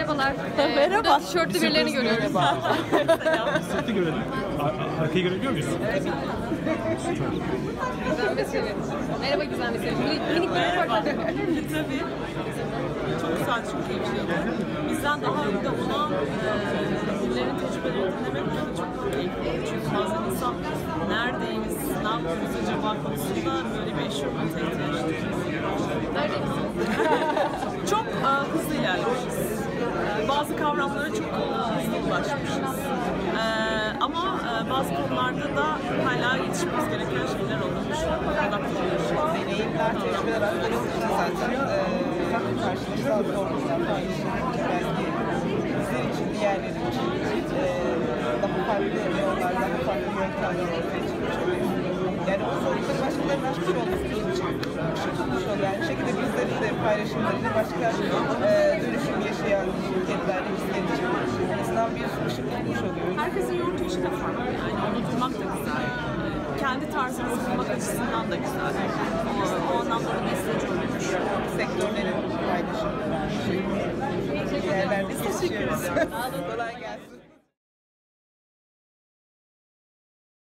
Merhabalar. Ee, Merhaba. Burada tişörtlü birilerini görüyoruz. Sırtı görelim. Ar- arkayı görebiliyor muyuz? Güzel sevim. Merhaba güzel ve sevim. Minik, minik bir yapabilir Tabii. Çok güzel, çok keyifli. Bizden daha önde olan e, birilerinin tecrübelerini dinlemek çok keyifli. Çünkü bazen insan neredeyiz, ne yapıyoruz acaba konusunda böyle bir eşofmanta ihtiyaç duyuyor. Neredeyiz? Çok e, hızlı ilerlemişiz. E, bazı kavramlara çok e, hızlı ulaşmışız. E, ama e, bazı konularda da hala yetişmemiz gereken şeyler olmuş. Deneyimler, tecrübeler için zaten e, karşılıksal sorunlar paylaşılıyor. Belki bizler için, diğerleri için e, daha farklı paylaşımlarıyla başka e, dönüşüm yaşayan şirketler, bizler için en azından bir ışık tutmuş oluyor. Herkesin yorumlayışı da farklı. Yani onu duymak da güzel. Kendi tarzını bulmak açısından da güzel. O, o anlamda da besleyici olmuş. Sektörlerin paylaşımları, şey, yerlerde çalışıyoruz. Kolay gelsin.